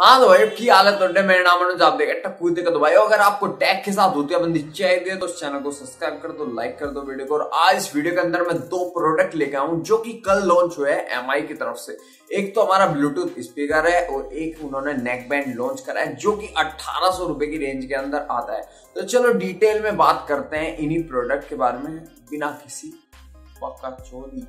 हाँ तो भाई की हालत तो मेरे नाम अनुज, आप देखे टक्कू दिक्कत भाई अगर आपको टैग के साथ होती है बंदी चाहिए तो चैनल को सब्सक्राइब कर दो लाइक कर दो वीडियो को, और आज इस वीडियो के अंदर मैं दो प्रोडक्ट लेके आऊँ, जो कि कल लॉन्च हुए हैं एमआई की तरफ़ से। एक तो हमारा ब्लूटूथ स्पीकर है, और एक उन्होंने नेक बैंड लॉन्च करा है, जो कि अट्ठारह रुपए की रेंज के अंदर आता है। तो चलो डिटेल में बात करते हैं इन्हीं प्रोडक्ट के बारे में, बिना किसी पक्का चोरी।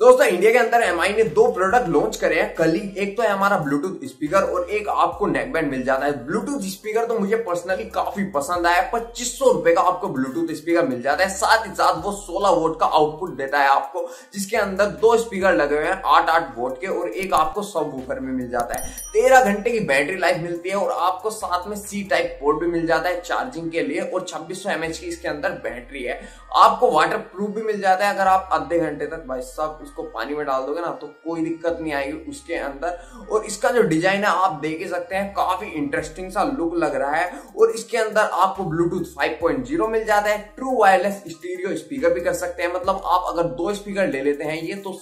दोस्तों इंडिया के अंदर एमआई ने दो प्रोडक्ट लॉन्च करे हैं। कल ही एक तो है हमारा ब्लूटूथ स्पीकर और एक आपको नेकबैंड मिल जाता है। ब्लूटूथ स्पीकर तो मुझे पर्सनली काफ़ी पसंद आया। पच्चीस सौ रुपए का आपको ब्लूटूथ स्पीकर मिल जाता है। साथ ही साथ वो 16 वोट का आउटपुट देता है आपको, जिसके अंदर दो स्पीकर लगे हुए हैं, आठ आठ वोट के और एक आपको सब वूफर में मिल जाता है। तेरह घंटे की बैटरी लाइफ मिलती है और आपको साथ में सी टाइप पोर्ट भी मिल जाता है चार्जिंग के लिए और छब्बीस सौ की इसके अंदर बैटरी है। आपको वाटर प्रूफ भी मिल जाता है अगर आप आधे घंटे तक। भाई साहब उसको पानी में डाल दोगे ना तो कोई दिक्कत नहीं आएगी उसके अंदर। और इसका जो डिज़ाइन है, आप देख ही सकते हैं, काफ़ी इंटरेस्टिंग सा लुक लग रहा है। और इसके अंदर आपको ब्लूटूथ 5.0 मिल जाता है। ट्रू वायरलेस स्टीरियो स्पीकर भी कर सकते हैं। मतलब आप अगर दो स्पीकर ले लेते हैं, ये तो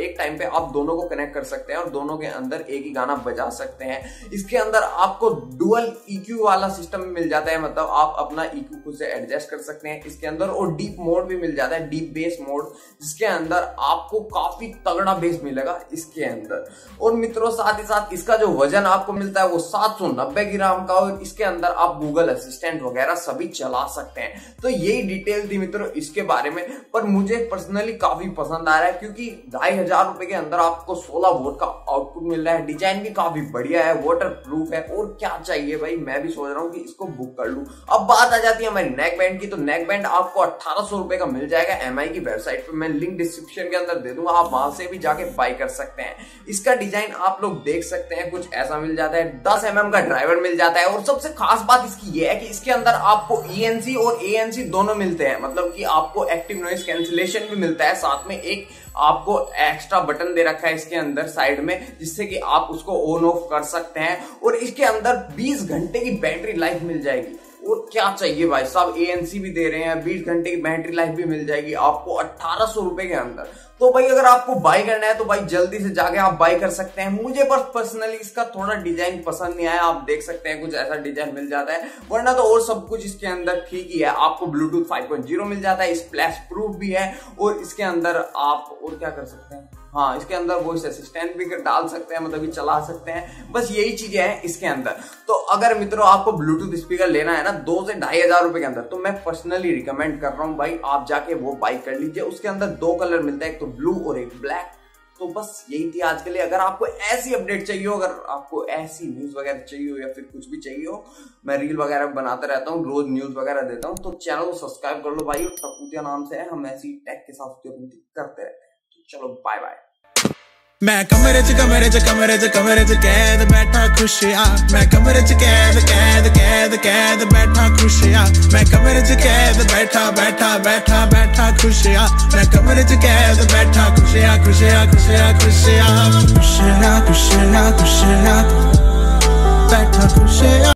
एक टाइम पे आप दोनों को कनेक्ट कर सकते हैं और दोनों के अंदर एक ही गाना बजा सकते हैं। इसके अंदर आपको डुअल इक्यू वाला सिस्टम मिल जाता है। मतलब आप अपना इक्यू खुद से एडजस्ट कर सकते हैं इसके अंदर। और डीप मोड भी मिल जाता है डीप बेस मोड जिसके अंदर आपको काफ़ी तगड़ा बेस मिलेगा इसके अंदर। और मित्रों, साथ ही साथ इसका जो वज़न आपको मिलता है वो 790 ग्राम का और इसके अंदर आप गूगल असिस्टेंट वगैरह सभी चला सकते हैं। तो यही डिटेल थी मित्रों इसके बारे में, पर मुझे पर्सनली काफ़ी पसंद आ रहा है क्योंकि ढाई रुपए के अंदर आपको 16 वोट का आउटपुट मिल रहा है। डिज़ाइन भी काफ़ी बढ़िया है वाटर प्रूफ है, और क्या चाहिए भाई? मैं भी सोच रहा हूँ कि इसको बुक कर लू। अब बात आ जाती है हमारी नेक बैंड की तो नेक बैंड आपको अठारह सौ रुपए का मिल जाएगा। एमआई की वेबसाइट पे मैं लिंक डिस्क्रिप्शन के अंदर दे दूँगा आप वहाँ से भी जाके बाई कर सकते हैं। इसका डिज़ाइन आप लोग देख सकते हैं, कुछ ऐसा मिल जाता है, दस एम का ड्राइवर मिल जाता है, और सबसे खास बात इसकी यह है कि इसके अंदर आपको ई और ए दोनों मिलते हैं। मतलब कि आपको एक्टिव नॉइस कैंसिलेशन भी मिलता है, साथ में एक आपको एक्स्ट्रा बटन दे रखा है इसके अंदर साइड में, जिससे कि आप उसको ऑन ऑफ़ कर सकते हैं, और इसके अंदर 20 घंटे की बैटरी लाइफ मिल जाएगी। और क्या चाहिए भाई? साहब ए भी दे रहे हैं, बीस घंटे की बैटरी लाइफ भी मिल जाएगी आपको अट्ठारह सौ रुपए के अंदर। तो भाई अगर आपको बाई करना है तो भाई जल्दी से जाके आप बाई कर सकते हैं। मुझे बस पर्सनली इसका थोड़ा डिज़ाइन पसंद नहीं आया, आप देख सकते हैं, कुछ ऐसा डिज़ाइन मिल जाता है। वरना तो और सब कुछ इसके अंदर ठीक ही है। आपको ब्लूटूथ 5.0 मिल जाता है स्प्लैश प्रूफ भी है, और इसके अंदर आप और क्या कर सकते हैं? हाँ इसके अंदर वॉइस असिस्टेंट भी डाल सकते हैं मतलब चला सकते हैं। बस यही चीज़ें हैं इसके अंदर। तो अगर मित्रों, आपको ब्लूटूथ स्पीकर लेना है ना, दो से ढाई हज़ार रुपए के अंदर तो मैं पर्सनली रिकमेंड कर रहा हूँ भाई, आप जाके वो बाई कर लीजिए। उसके अंदर दो कलर मिलता है, एक तो ब्लू और एक ब्लैक तो बस यही थी आज के लिए। अगर आपको ऐसी अपडेट चाहिए हो, अगर आपको ऐसी न्यूज़ वगैरह चाहिए हो या फिर कुछ भी चाहिए हो, मैं रील वगैरह बनाता रहता हूँ, रोज न्यूज़ वगैरह देता हूँ तो चैनल को सब्सक्राइब कर लो भाई, और टपूतिया नाम से है, हम ऐसी टैग के साथ करते रहते हैं। चलो बाय बाय मैं कमरे च कमरे च कमरे च कमरे च, कैद बैठा खुशिया मैं कमरे च, कैद कैद कैद कैद बैठा खुशिया मैं कमरे च, कैद बैठा बैठा बैठा बैठा खुशिया मैं कमरे च, कैद बैठा खुशिया खुशिया खुशिया खुशिया खुशिया खुशिया खुशिया बैठा खुशिया